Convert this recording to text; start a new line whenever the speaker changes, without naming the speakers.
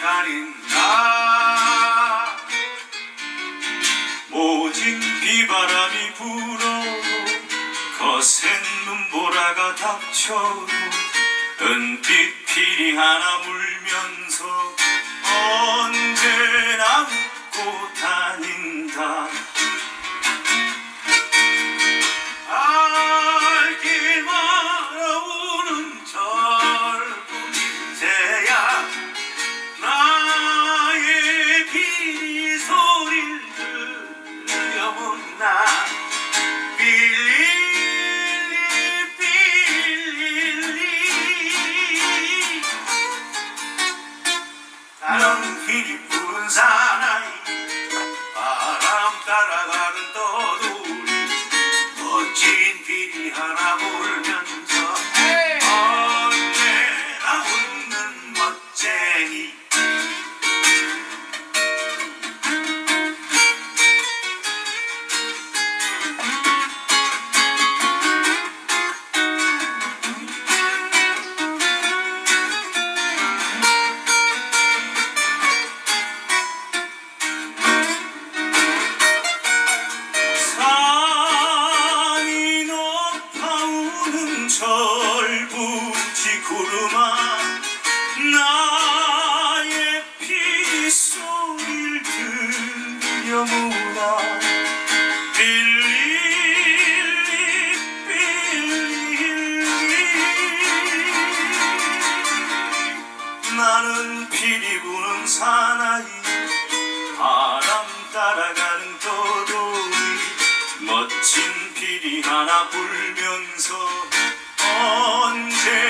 다닌다 모진 비바람이 불어도 거센 눈보라가 닥쳐도 은빛 피리 하나 물면 길이 푸른 사나이 바람 따라가는 떠돌이 멋진 날 붙이 구름아 나의 피소리를 들려 모으라. 빌리 빌리 나는 피리 부는 사나이 바람 따라가는 도도이 멋진 피리 하나 불며 언제